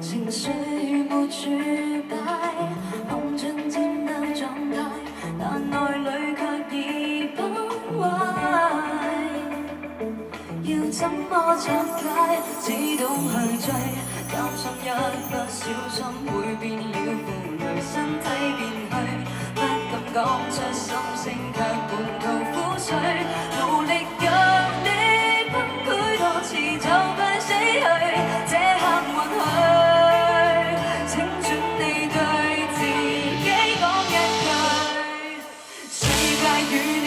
情绪没处摆，看尽天的状态，但内里却已崩坏。要怎么拆解？只懂去追，担心一不小心会变了负累，身体变虚，不敢讲出心声。you.